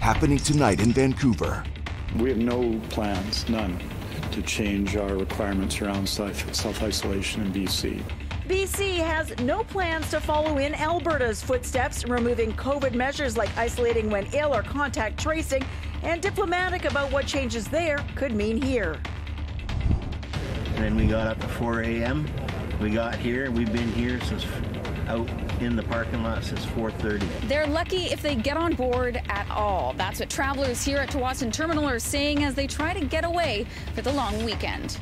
happening tonight in Vancouver. We have no plans, none, to change our requirements around self isolation in BC. BC has no plans to follow in Alberta's footsteps, removing COVID measures like isolating when ill or contact tracing, and diplomatic about what changes there could mean here. And then we got up at 4 a.m. We got here. We've been here since out in the parking lot since 4.30. They're lucky if they get on board at all. That's what travelers here at Tsawwassen Terminal are saying as they try to get away for the long weekend.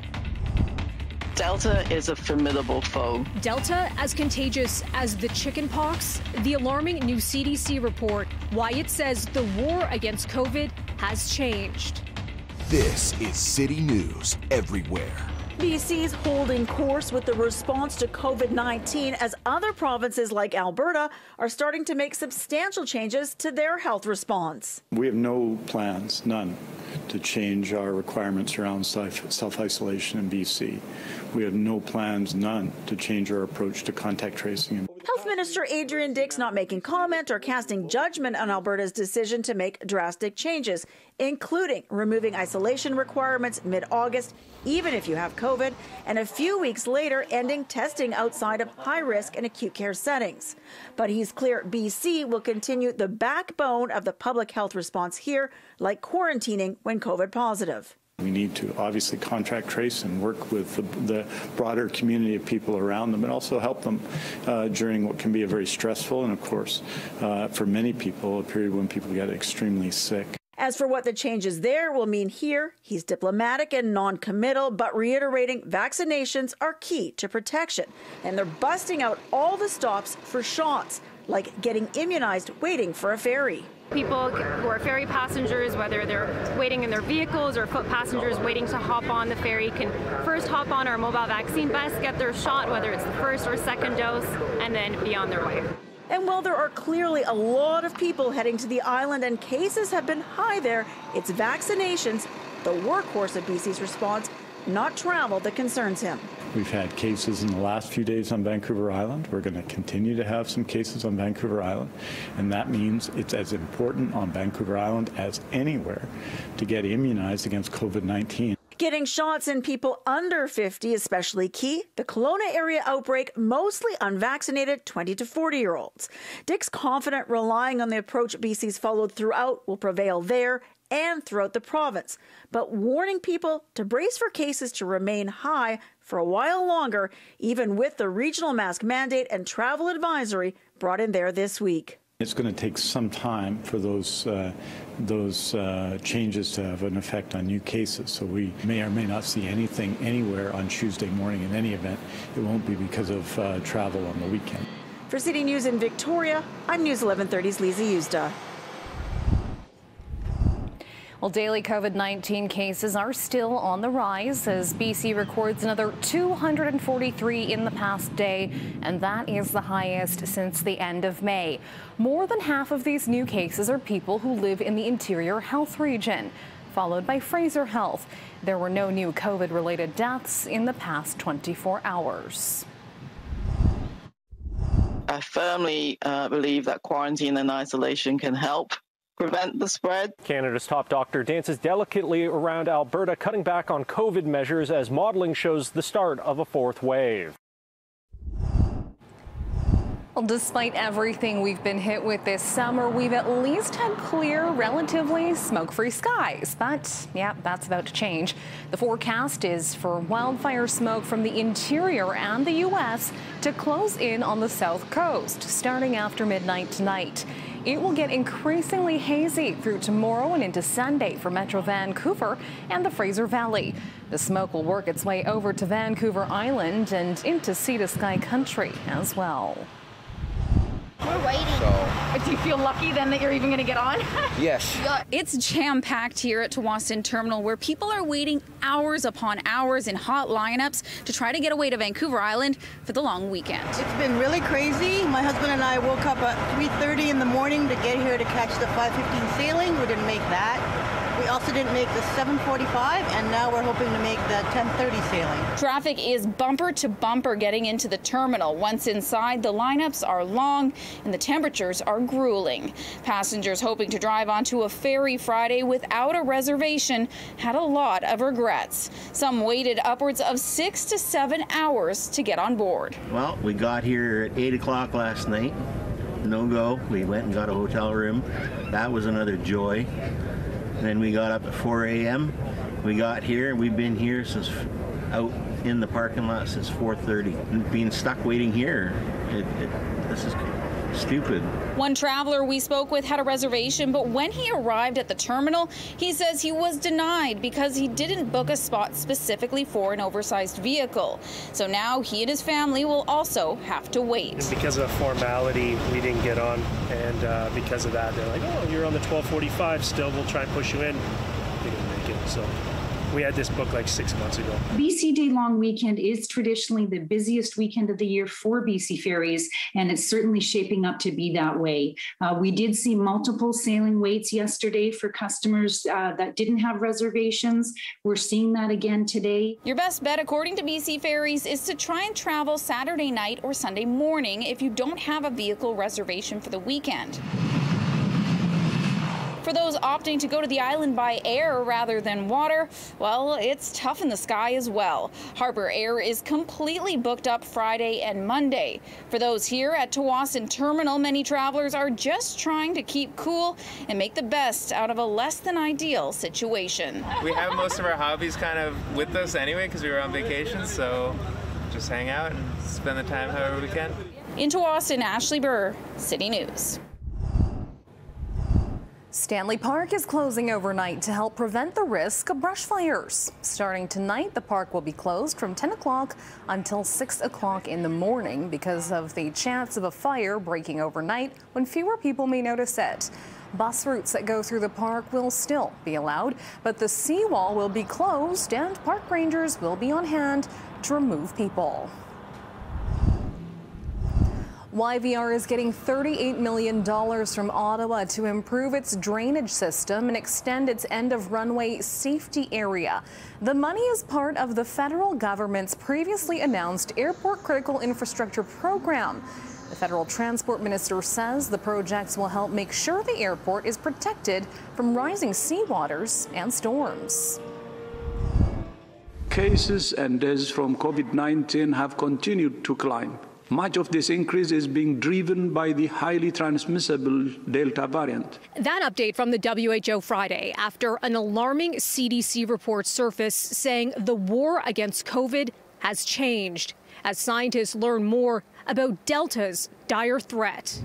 Delta is a formidable foe. Delta as contagious as the chickenpox? The alarming new CDC report, why it says the war against COVID has changed. This is City News Everywhere. BC's holding course with the response to COVID 19 as other provinces like Alberta are starting to make substantial changes to their health response. We have no plans, none, to change our requirements around self isolation in BC. We have no plans, none, to change our approach to contact tracing. Health Minister Adrian Dix not making comment or casting judgment on Alberta's decision to make drastic changes, including removing isolation requirements mid August, even if you have COVID, and a few weeks later ending testing outside of high risk and acute care settings. But he's clear BC will continue the backbone of the public health response here, like quarantining when COVID positive. We need to obviously contract trace and work with the, the broader community of people around them and also help them uh, during what can be a very stressful and, of course, uh, for many people, a period when people get extremely sick. As for what the changes there will mean here, he's diplomatic and non committal, but reiterating vaccinations are key to protection. And they're busting out all the stops for shots, like getting immunized waiting for a ferry. People who are ferry passengers, whether they're waiting in their vehicles or foot passengers waiting to hop on the ferry, can first hop on our mobile vaccine bus, get their shot, whether it's the first or second dose, and then be on their way. And while there are clearly a lot of people heading to the island and cases have been high there, it's vaccinations, the workhorse of BC's response, not travel that concerns him. We've had cases in the last few days on Vancouver Island. We're going to continue to have some cases on Vancouver Island, and that means it's as important on Vancouver Island as anywhere to get immunized against COVID 19. Getting shots in people under 50 especially key. The Kelowna area outbreak mostly unvaccinated 20 to 40 year olds. Dix confident relying on the approach BC's followed throughout will prevail there and throughout the province, but warning people to brace for cases to remain high for a while longer, even with the regional mask mandate and travel advisory brought in there this week. It's going to take some time for those uh, those uh, changes to have an effect on new cases. So we may or may not see anything anywhere on Tuesday morning. In any event, it won't be because of uh, travel on the weekend. For City News in Victoria, I'm News 1130's Lisa Yuzda. Well, daily COVID 19 cases are still on the rise as BC records another 243 in the past day, and that is the highest since the end of May. More than half of these new cases are people who live in the interior health region, followed by Fraser Health. There were no new COVID related deaths in the past 24 hours. I firmly uh, believe that quarantine and isolation can help prevent the spread. Canada's top doctor dances delicately around Alberta, cutting back on COVID measures as modeling shows the start of a fourth wave. Well, despite everything we've been hit with this summer, we've at least had clear, relatively smoke-free skies. But, yeah, that's about to change. The forecast is for wildfire smoke from the interior and the U.S. to close in on the south coast, starting after midnight tonight. It will get increasingly hazy through tomorrow and into Sunday for Metro Vancouver and the Fraser Valley. The smoke will work its way over to Vancouver Island and into Sea to Sky country as well. We're waiting. So. Do you feel lucky then that you're even going to get on? yes. It's jam packed here at Tsawwassen Terminal where people are waiting hours upon hours in hot lineups to try to get away to Vancouver Island for the long weekend. It's been really crazy. My husband and I woke up at 3:30 in the morning to get here to catch the 5:15 sailing. We didn't make that. We also didn't make the 745, and now we're hoping to make the 1030 sailing. Traffic is bumper to bumper getting into the terminal. Once inside, the lineups are long and the temperatures are grueling. Passengers hoping to drive onto a ferry Friday without a reservation had a lot of regrets. Some waited upwards of six to seven hours to get on board. Well, we got here at 8 o'clock last night. No go. We went and got a hotel room. That was another joy. Then we got up at 4 a.m. We got here. And we've been here since out in the parking lot since 4:30. Being stuck waiting here, it, it, this is stupid. One traveler we spoke with had a reservation, but when he arrived at the terminal, he says he was denied because he didn't book a spot specifically for an oversized vehicle. So now he and his family will also have to wait. And because of a formality, we didn't get on, and uh, because of that, they're like, "Oh, you're on the 12:45. Still, we'll try and push you in." We didn't make it, so we had this book like six months ago. BC Day Long Weekend is traditionally the busiest weekend of the year for BC Ferries, and it's certainly shaping up to be that way. Uh, we did see multiple sailing waits yesterday for customers uh, that didn't have reservations. We're seeing that again today. Your best bet, according to BC Ferries, is to try and travel Saturday night or Sunday morning if you don't have a vehicle reservation for the weekend. For those opting to go to the island by air rather than water, well, it's tough in the sky as well. Harbour Air is completely booked up Friday and Monday. For those here at Tsawwassen Terminal, many travelers are just trying to keep cool and make the best out of a less than ideal situation. We have most of our hobbies kind of with us anyway because we were on vacation, so just hang out and spend the time however we can. In Tsawwassen, Ashley Burr, City News. Stanley Park is closing overnight to help prevent the risk of brush fires. Starting tonight, the park will be closed from 10 o'clock until 6 o'clock in the morning because of the chance of a fire breaking overnight when fewer people may notice it. Bus routes that go through the park will still be allowed, but the seawall will be closed and park rangers will be on hand to remove people. YVR is getting $38 million from Ottawa to improve its drainage system and extend its end of runway safety area. The money is part of the federal government's previously announced Airport Critical Infrastructure Program. The federal transport minister says the projects will help make sure the airport is protected from rising seawaters and storms. Cases and deaths from COVID 19 have continued to climb. Much of this increase is being driven by the highly transmissible Delta variant. That update from the WHO Friday after an alarming CDC report surfaced saying the war against COVID has changed as scientists learn more about Delta's dire threat.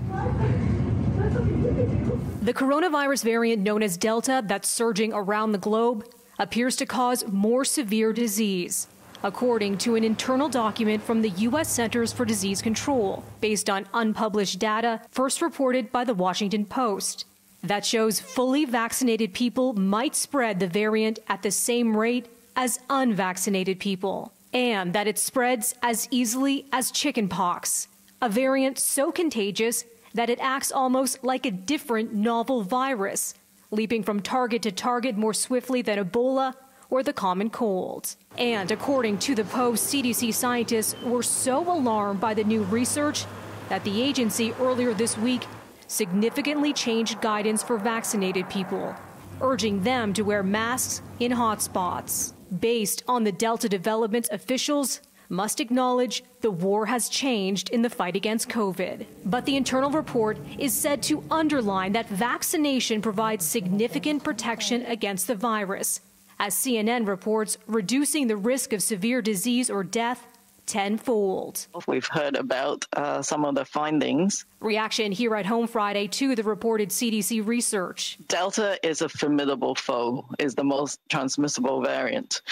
The coronavirus variant known as Delta that's surging around the globe appears to cause more severe disease according to an internal document from the U.S. Centers for Disease Control, based on unpublished data first reported by the Washington Post. That shows fully vaccinated people might spread the variant at the same rate as unvaccinated people, and that it spreads as easily as chickenpox, a variant so contagious that it acts almost like a different novel virus, leaping from target to target more swiftly than Ebola or the common cold. And according to the Post, CDC scientists were so alarmed by the new research that the agency earlier this week significantly changed guidance for vaccinated people, urging them to wear masks in hotspots. Based on the Delta development, officials must acknowledge the war has changed in the fight against COVID. But the internal report is said to underline that vaccination provides significant protection against the virus as CNN reports, reducing the risk of severe disease or death tenfold. We've heard about uh, some of the findings. Reaction here at home Friday to the reported CDC research. Delta is a formidable foe, is the most transmissible variant.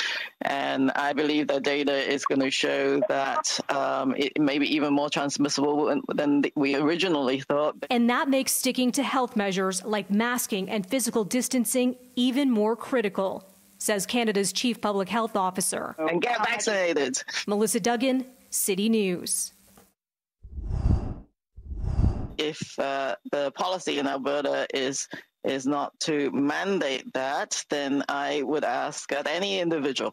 And I believe the data is going to show that um, it may be even more transmissible than we originally thought. And that makes sticking to health measures like masking and physical distancing even more critical says Canada's chief public health officer. And get vaccinated. Melissa Duggan, City News. If uh, the policy in Alberta is is not to mandate that, then I would ask that any individual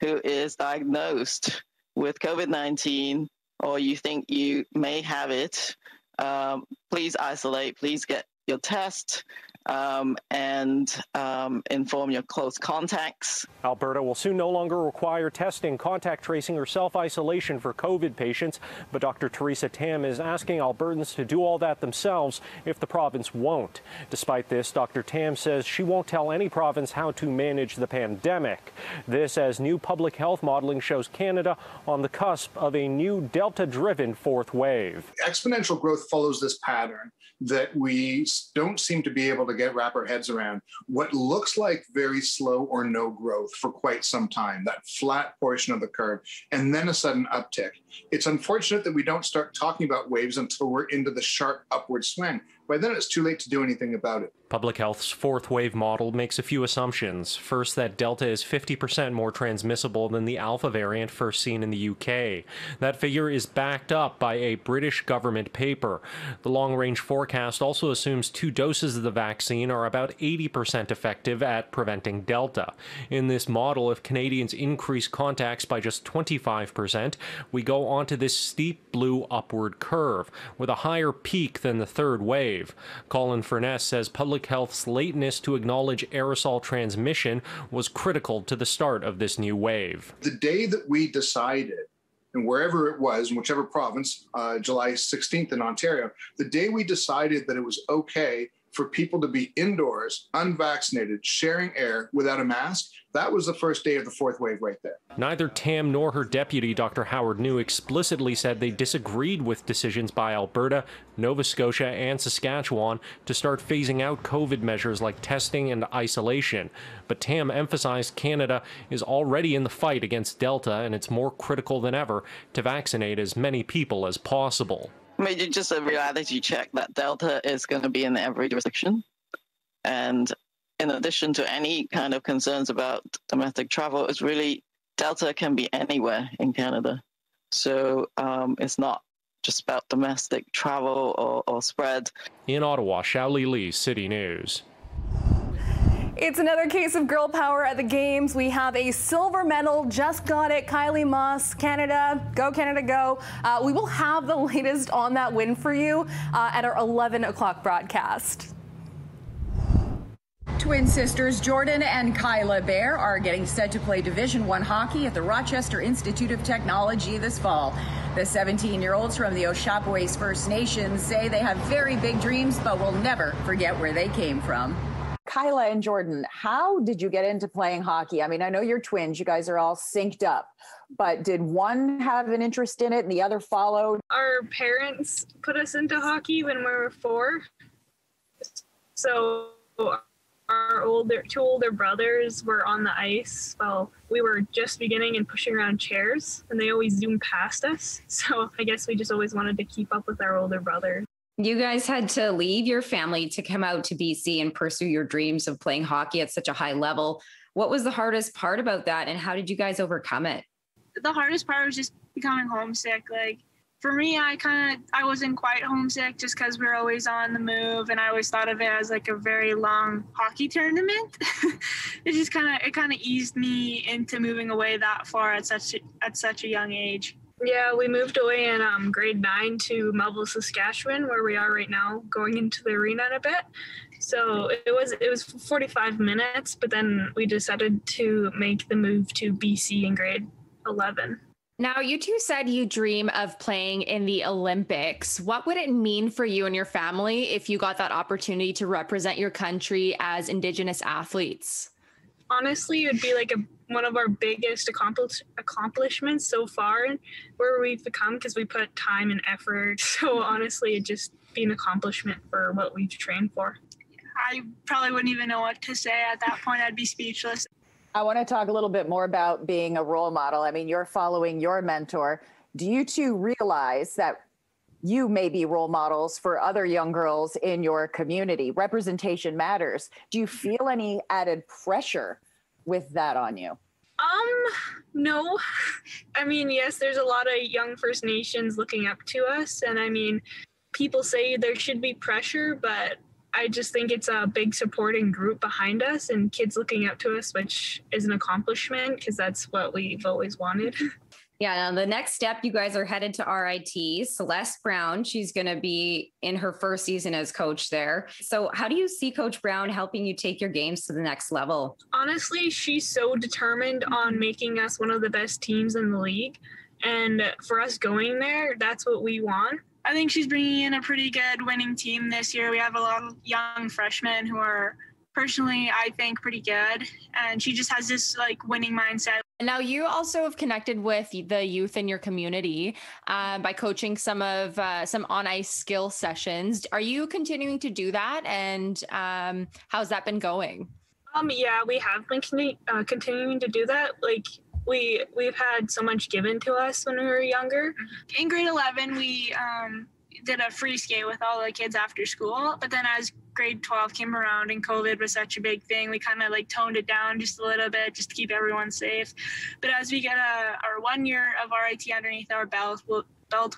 who is diagnosed with COVID 19 or you think you may have it, um, please isolate, please get your test, um, and um, inform your close contacts. Alberta will soon no longer require testing, contact tracing, or self isolation for COVID patients, but Dr. Theresa Tam is asking Albertans to do all that themselves if the province won't. Despite this, Dr. Tam says she won't tell any province how to manage the pandemic. This as new public health modeling shows Canada on the cusp of a new Delta driven fourth wave. Exponential growth follows this pattern that we don't seem to be able to get wrap our heads around what looks like very slow or no growth for quite some time, that flat portion of the curve, and then a sudden uptick. It's unfortunate that we don't start talking about waves until we're into the sharp upward swing. By then, it's too late to do anything about it. Public Health's fourth wave model makes a few assumptions. First, that Delta is 50% more transmissible than the Alpha variant first seen in the UK. That figure is backed up by a British government paper. The long range forecast also assumes two doses of the vaccine are about 80% effective at preventing Delta. In this model, if Canadians increase contacts by just 25%, we go onto this steep blue upward curve with a higher peak than the third wave. Colin Furness says public health's lateness to acknowledge aerosol transmission was critical to the start of this new wave. The day that we decided and wherever it was, in whichever province, uh, July 16th in Ontario, the day we decided that it was okay for people to be indoors, unvaccinated, sharing air without a mask, that was the first day of the fourth wave right there. Neither Tam nor her deputy, Dr. Howard Njoo, explicitly said they disagreed with decisions by Alberta, Nova Scotia, and Saskatchewan to start phasing out COVID measures like testing and isolation. But Tam emphasized Canada is already in the fight against Delta, and it's more critical than ever to vaccinate as many people as possible. Maybe just a reality check that Delta is going to be in every jurisdiction. And in addition to any kind of concerns about domestic travel, it's really Delta can be anywhere in Canada. So um, it's not just about domestic travel or, or spread. In Ottawa, Xiaoli Li, City News. It's another case of girl power at the games. We have a silver medal, just got it. Kylie Masse, Canada, go Canada, go. Uh, we will have the latest on that win for you uh, at our 11 o'clock broadcast. Twin sisters Jordan and Kyla Bear are getting set to play Division One hockey at the Rochester Institute of Technology this fall. The 17-year-olds from the Ochapowace First Nations say they have very big dreams, but will never forget where they came from. Kyla and Jordan, how did you get into playing hockey? I mean, I know you're twins, you guys are all synced up, but did one have an interest in it and the other followed? Our parents put us into hockey when we were four. So our older two older brothers were on the ice while we were just beginning and pushing around chairs and they always zoomed past us so i guess we just always wanted to keep up with our older brother you guys had to leave your family to come out to bc and pursue your dreams of playing hockey at such a high level what was the hardest part about that and how did you guys overcome it the hardest part was just becoming homesick like for me, I kind of I wasn't quite homesick just because we are always on the move, and I always thought of it as like a very long hockey tournament. it just kind of it kind of eased me into moving away that far at such at such a young age. Yeah, we moved away in um, grade nine to Melville, Saskatchewan, where we are right now, going into the arena in a bit. So it was it was 45 minutes, but then we decided to make the move to BC in grade 11. Now, you two said you dream of playing in the Olympics. What would it mean for you and your family if you got that opportunity to represent your country as Indigenous athletes? Honestly, it would be like a, one of our biggest accomplish, accomplishments so far where we've become because we put time and effort. So, honestly, it just be an accomplishment for what we've trained for. I probably wouldn't even know what to say at that point. I'd be speechless. I want to talk a little bit more about being a role model. I mean, you're following your mentor. Do you two realize that you may be role models for other young girls in your community? Representation matters. Do you mm-hmm. feel any added pressure with that on you? Um, no. I mean, yes, there's a lot of young First Nations looking up to us. And I mean, people say there should be pressure, but I just think it's a big supporting group behind us and kids looking up to us, which is an accomplishment because that's what we've always wanted. Yeah, now the next step, you guys are headed to RIT. Celeste Brown, she's going to be in her first season as coach there. So, how do you see Coach Brown helping you take your games to the next level? Honestly, she's so determined on making us one of the best teams in the league. And for us going there, that's what we want. I think she's bringing in a pretty good winning team this year. We have a lot of young freshmen who are personally, I think, pretty good. And she just has this like winning mindset. Now, you also have connected with the youth in your community uh, by coaching some of uh, some on ice skill sessions. Are you continuing to do that? And um, how's that been going? Um, yeah, we have been con- uh, continuing to do that. Like we we've had so much given to us when we were younger. In grade eleven, we um, did a free skate with all the kids after school. But then as grade 12 came around and COVID was such a big thing, we kind of like toned it down just a little bit just to keep everyone safe. But as we get a, our one year of RIT underneath our belt, we'll,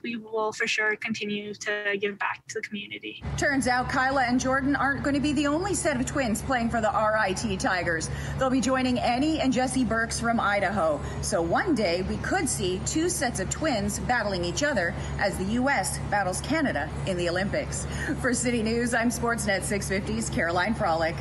we will for sure continue to give back to the community. Turns out Kyla and Jordan aren't going to be the only set of twins playing for the RIT Tigers. They'll be joining Annie and Jesse Burks from Idaho. So one day we could see two sets of twins battling each other as the U.S. battles Canada in the Olympics. For City News, I'm Sportsnet 650's Caroline Frolick.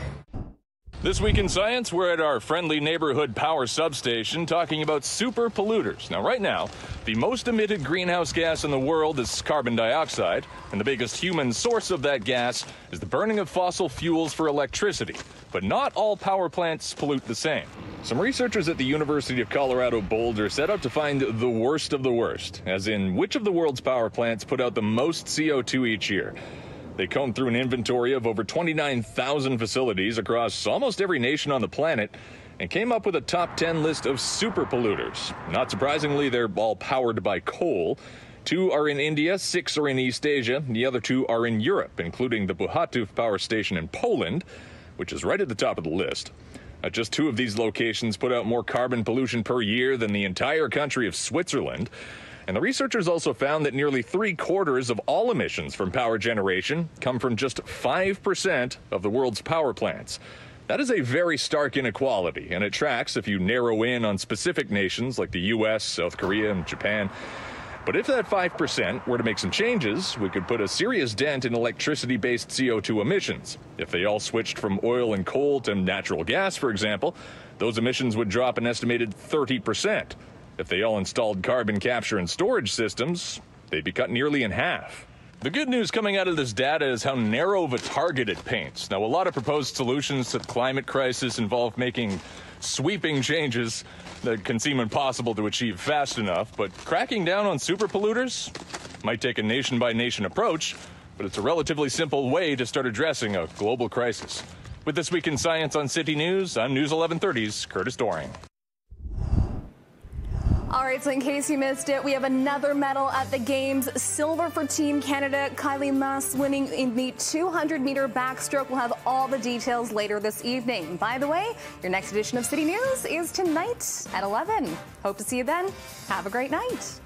This week in science, we're at our friendly neighborhood power substation talking about super polluters. Now, right now, the most emitted greenhouse gas in the world is carbon dioxide, and the biggest human source of that gas is the burning of fossil fuels for electricity. But not all power plants pollute the same. Some researchers at the University of Colorado Boulder set out to find the worst of the worst, as in which of the world's power plants put out the most CO2 each year. They combed through an inventory of over 29,000 facilities across almost every nation on the planet and came up with a top 10 list of super polluters. Not surprisingly, they're all powered by coal. Two are in India, six are in East Asia, the other two are in Europe, including the Bełchatów power station in Poland, which is right at the top of the list. Uh, just two of these locations put out more carbon pollution per year than the entire country of Switzerland. And the researchers also found that nearly three quarters of all emissions from power generation come from just 5% of the world's power plants. That is a very stark inequality, and it tracks if you narrow in on specific nations like the US, South Korea, and Japan. But if that 5% were to make some changes, we could put a serious dent in electricity based CO2 emissions. If they all switched from oil and coal to natural gas, for example, those emissions would drop an estimated 30%. If they all installed carbon capture and storage systems, they'd be cut nearly in half. The good news coming out of this data is how narrow of a target it paints. Now, a lot of proposed solutions to the climate crisis involve making sweeping changes that can seem impossible to achieve fast enough, but cracking down on super polluters might take a nation by nation approach, but it's a relatively simple way to start addressing a global crisis. With This Week in Science on City News, I'm News 1130's Curtis Doring. All right, so in case you missed it, we have another medal at the Games. Silver for Team Canada. Kylie Masse winning in the 200 meter backstroke. We'll have all the details later this evening. By the way, your next edition of City News is tonight at 11. Hope to see you then. Have a great night.